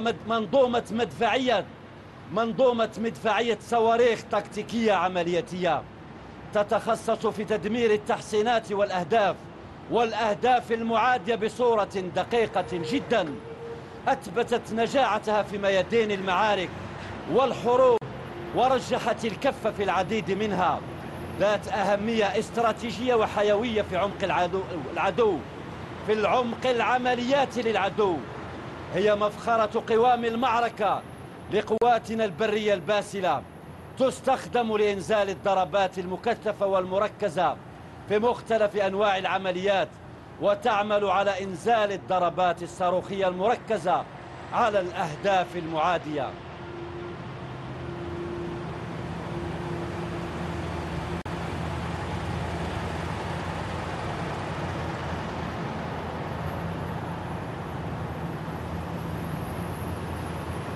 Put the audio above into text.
منظومة مدفعية منظومة مدفعية صواريخ تكتيكية عملياتية تتخصص في تدمير التحسينات والأهداف والأهداف المعادية بصورة دقيقة جدا. أثبتت نجاعتها في ميادين المعارك والحروب ورجحت الكف في العديد منها. ذات أهمية استراتيجية وحيوية في عمق العدو, العدو في العمق العمليات للعدو. هي مفخرة قوام المعركة لقواتنا البرية الباسلة تستخدم لإنزال الضربات المكثفة والمركزة في مختلف أنواع العمليات وتعمل على إنزال الضربات الصاروخية المركزة على الأهداف المعادية.